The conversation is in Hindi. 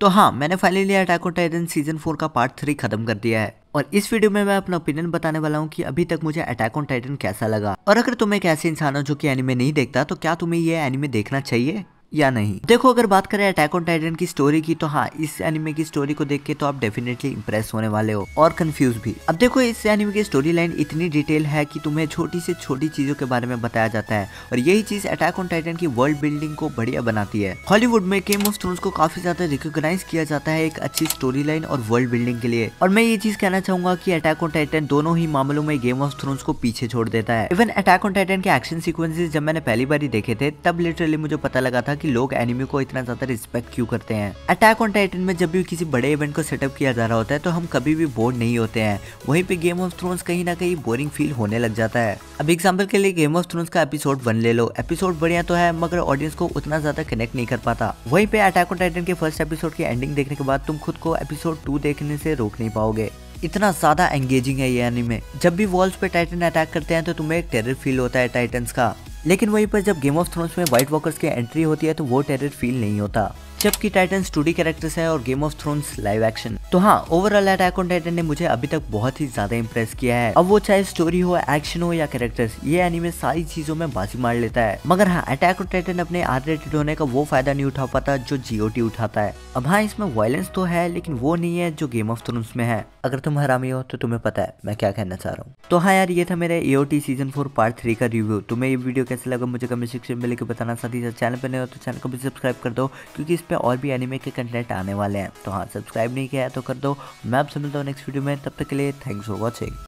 तो हाँ मैंने finally Attack on Titan season four का पार्ट थ्री खत्म कर दिया है। और इस वीडियो में मैं अपना ओपिनियन बताने वाला हूँ कि अभी तक मुझे अटैक ऑन टाइटन कैसा लगा। और अगर तुम एक ऐसे इंसान हो जो कि एनिमे नहीं देखता तो क्या तुम्हें ये एनिमे देखना चाहिए? या नहीं? देखो, अगर बात करें अटैक ऑन टाइटन की स्टोरी की तो हाँ इस एनिमे की स्टोरी को देख के तो आप डेफिनेटली इंप्रेस होने वाले हो और कंफ्यूज भी। अब देखो, इस एनिमे की स्टोरी लाइन इतनी डिटेल है कि तुम्हें छोटी से छोटी चीज़ों के बारे में बताया जाता है और यही चीज़ अटैक ऑन टाइटन की वर्ल्ड बिल्डिंग को बढ़िया बनाती है। हॉलीवुड में गेम ऑफ़ थ्रोन्स को काफ़ी ज़्यादा रिकोगनाइज किया जाता है एक अच्छी स्टोरी लाइन और वर्ल्ड बिल्डिंग के लिए। और मैं ये चीज़ कहना चाहूँगा की अटैक ऑन टाइटन दोनों ही मामलों में गेम ऑफ़ थ्रोन्स को पीछे छोड़ देता है। इवन अटैक ऑन टाइटन के एक्शन सिक्वेंसेज जब मैंने पहली बार देखे थे, तब लिटरली मुझे पता लगा था लोग एनिमे को इतना ज़्यादा रिस्पेक्ट क्यों करते हैं? अटैक ऑन टाइटन में जब भी किसी बड़े इवेंट को सेटअप किया जा रहा होता है तो हम कभी भी बोर नहीं होते हैं। वहीं पे गेम ऑफ़ थ्रोन्स कहीं ना कहीं बोरिंग फील होने लग जाता है। अब एग्ज़ाम्पल के लिए गेम ऑफ़ थ्रोन्स का एपिसोड वन ले लो। एपिसोड बढ़िया तो है, मगर ऑडियंस को उतना ज़्यादा कनेक्ट नहीं कर पाता। वहीं पे अटैक ऑन टाइटन के फ़र्स्ट एपिसोड की एंडिंग देखने के बाद तुम खुद को एपिसोड टू देखने से रोक नहीं पाओगे। इतना ज़्यादा एंगेजिंग है ये एनिमे जब भी वॉल्स पे टाइटन अटैक करते हैं तो तुम्हें एक टेरर फील होता है टाइटन्स का। लेकिन वहीं पर जब गेम ऑफ़ थ्रोन्स में व्हाइट वॉकर्स की एंट्री होती है तो वो टेरर फील नहीं होता। जबकि टाइटन स्टूडी कैरेक्टर्स है और Game of Thrones live action तो हाँ ओवरऑल अटैक ऑन टाइटन ने मुझे अभी तक बहुत ही ज़्यादा इंप्रेस किया है। अब वो चाहे स्टोरी हो एक्शन हो या कैरेक्टर्स ये एनिमे सारी चीज़ों में बाजी मार लेता है। मगर हाँ अटैक ऑन टाइटन अपने आर रेटेड होने का वो फ़ायदा नहीं उठा पाता जो जीओटी उठाता है। अब हाँ इसमें वायलेंस तो है, लेकिन वो नहीं है जो गेम ऑफ़ थ्रोन्स में है। अगर तुम हरामी हो तो तुम्हें पता है, मैं क्या कहना चाह रहा हूँ। तो हाँ यार, ये था मेरे AOT season four part three का रिव्यू तुम्हें ये वीडियो कैसे लगा, मुझे कमेंट सेक्शन में लेकर बताना। साथ ही साथ चैनल पर नहीं हो तो चैनल को भी सब्सक्राइब कर दो, क्योंकि इस पर और भी एनिमे के कंटेंट आने वाले हैं। तो हाँ सब्सक्राइब नहीं किया है तो कर दो। मैं आपसे मिलता हूँ नेक्स्ट वीडियो में। तब तक के लिए थैंक्स फॉर वॉचिंग